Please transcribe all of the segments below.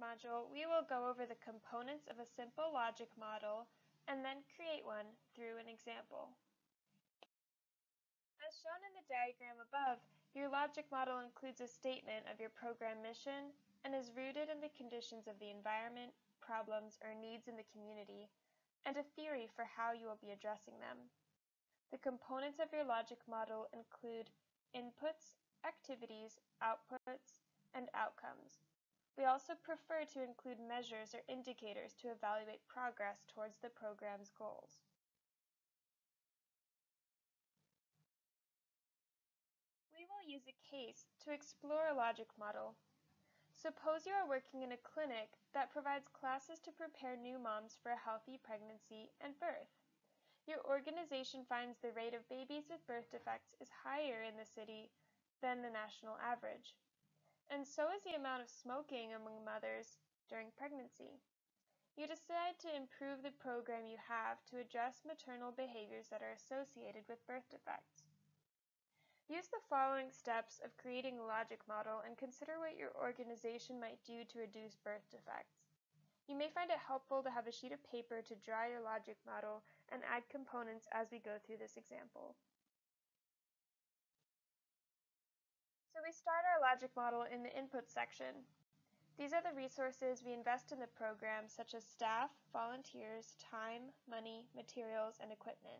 module, we will go over the components of a simple logic model and then create one through an example. As shown in the diagram above, your logic model includes a statement of your program mission and is rooted in the conditions of the environment, problems, or needs in the community, and a theory for how you will be addressing them. The components of your logic model include inputs, activities, outputs, and outcomes. We also prefer to include measures or indicators to evaluate progress towards the program's goals. We will use a case to explore a logic model. Suppose you are working in a clinic that provides classes to prepare new moms for a healthy pregnancy and birth. Your organization finds the rate of babies with birth defects is higher in the city than the national average and so is the amount of smoking among mothers during pregnancy. You decide to improve the program you have to address maternal behaviors that are associated with birth defects. Use the following steps of creating a logic model and consider what your organization might do to reduce birth defects. You may find it helpful to have a sheet of paper to draw your logic model and add components as we go through this example. We start our logic model in the input section. These are the resources we invest in the program such as staff, volunteers, time, money, materials, and equipment.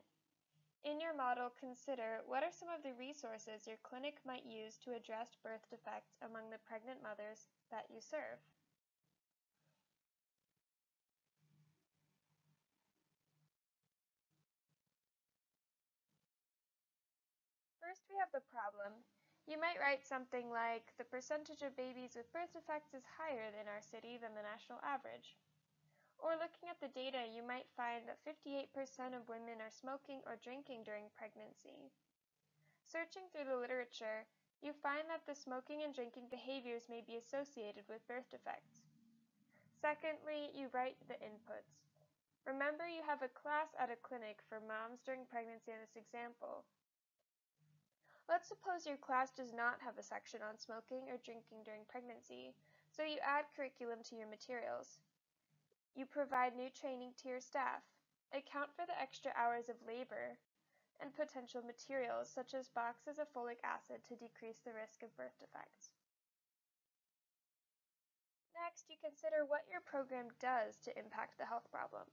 In your model, consider what are some of the resources your clinic might use to address birth defects among the pregnant mothers that you serve. First, we have the problem, you might write something like, the percentage of babies with birth defects is higher in our city than the national average. Or looking at the data, you might find that 58% of women are smoking or drinking during pregnancy. Searching through the literature, you find that the smoking and drinking behaviors may be associated with birth defects. Secondly, you write the inputs. Remember you have a class at a clinic for moms during pregnancy in this example, Let's suppose your class does not have a section on smoking or drinking during pregnancy, so you add curriculum to your materials. You provide new training to your staff, account for the extra hours of labor, and potential materials such as boxes of folic acid to decrease the risk of birth defects. Next, you consider what your program does to impact the health problem.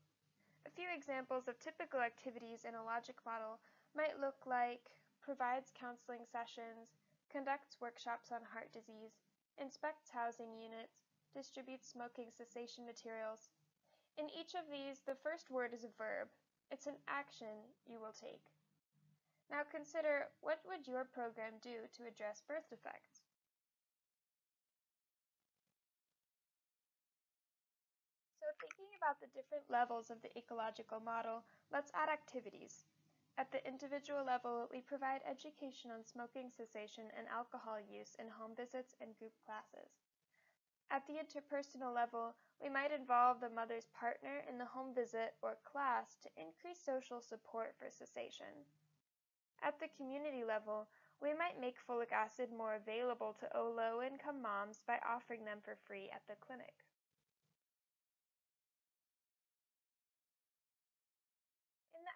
A few examples of typical activities in a logic model might look like provides counseling sessions, conducts workshops on heart disease, inspects housing units, distributes smoking cessation materials. In each of these, the first word is a verb. It's an action you will take. Now consider what would your program do to address birth defects? So thinking about the different levels of the ecological model, let's add activities. At the individual level, we provide education on smoking cessation and alcohol use in home visits and group classes. At the interpersonal level, we might involve the mother's partner in the home visit or class to increase social support for cessation. At the community level, we might make folic acid more available to low-income moms by offering them for free at the clinic.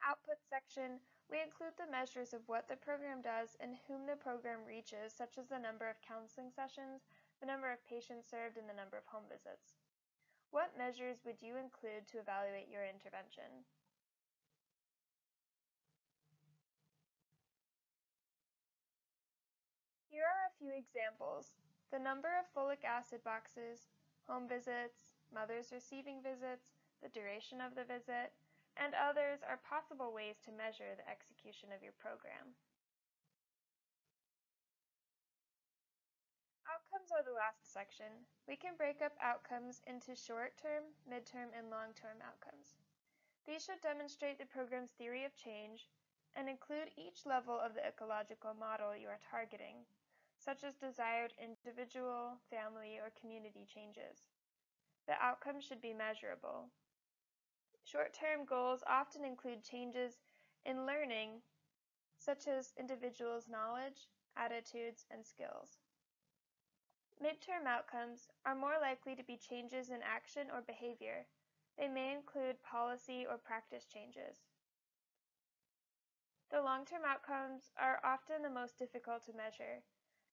Output section, we include the measures of what the program does and whom the program reaches, such as the number of counseling sessions, the number of patients served, and the number of home visits. What measures would you include to evaluate your intervention? Here are a few examples. The number of folic acid boxes, home visits, mothers receiving visits, the duration of the visit, and others are possible ways to measure the execution of your program. Outcomes are the last section. We can break up outcomes into short-term, mid-term, and long-term outcomes. These should demonstrate the program's theory of change and include each level of the ecological model you are targeting, such as desired individual, family, or community changes. The outcomes should be measurable, Short-term goals often include changes in learning, such as individuals' knowledge, attitudes, and skills. Midterm outcomes are more likely to be changes in action or behavior. They may include policy or practice changes. The long-term outcomes are often the most difficult to measure.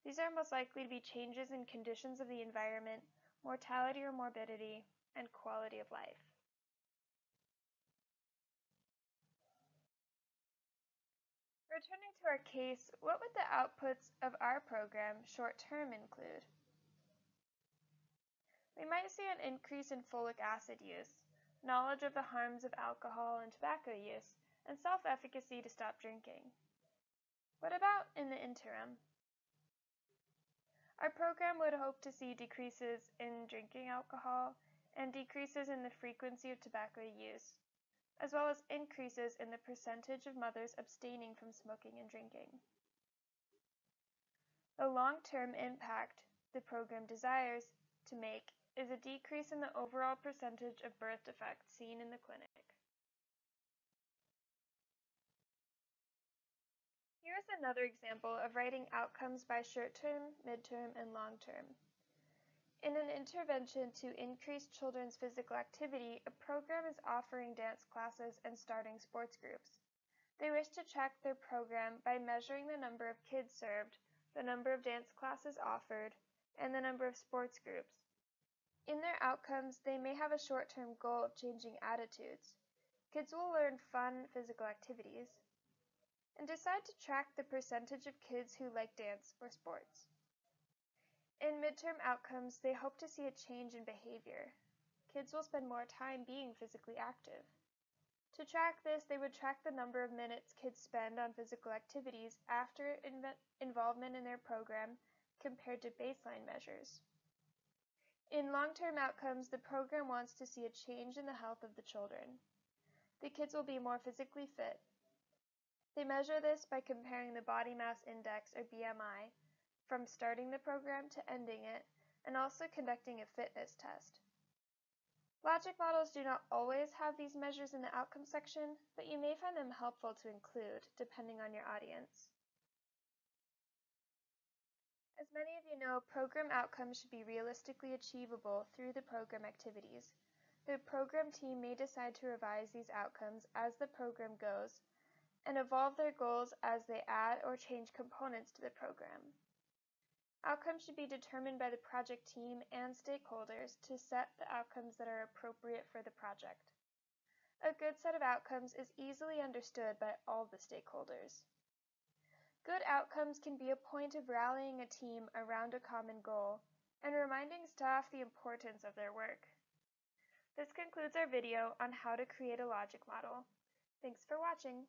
These are most likely to be changes in conditions of the environment, mortality or morbidity, and quality of life. Returning to our case, what would the outputs of our program short-term include? We might see an increase in folic acid use, knowledge of the harms of alcohol and tobacco use, and self-efficacy to stop drinking. What about in the interim? Our program would hope to see decreases in drinking alcohol and decreases in the frequency of tobacco use, as well as increases in the percentage of mothers abstaining from smoking and drinking. The long-term impact the program desires to make is a decrease in the overall percentage of birth defects seen in the clinic. Here's another example of writing outcomes by short-term, mid-term, and long-term. In an intervention to increase children's physical activity, a program is offering dance classes and starting sports groups. They wish to check their program by measuring the number of kids served, the number of dance classes offered, and the number of sports groups. In their outcomes, they may have a short-term goal of changing attitudes. Kids will learn fun physical activities and decide to track the percentage of kids who like dance or sports. In midterm outcomes, they hope to see a change in behavior. Kids will spend more time being physically active. To track this, they would track the number of minutes kids spend on physical activities after involvement in their program compared to baseline measures. In long-term outcomes, the program wants to see a change in the health of the children. The kids will be more physically fit. They measure this by comparing the body mass index, or BMI, from starting the program to ending it, and also conducting a fitness test. Logic models do not always have these measures in the outcome section, but you may find them helpful to include, depending on your audience. As many of you know, program outcomes should be realistically achievable through the program activities. The program team may decide to revise these outcomes as the program goes and evolve their goals as they add or change components to the program. Outcomes should be determined by the project team and stakeholders to set the outcomes that are appropriate for the project. A good set of outcomes is easily understood by all the stakeholders. Good outcomes can be a point of rallying a team around a common goal and reminding staff the importance of their work. This concludes our video on how to create a logic model. Thanks for watching.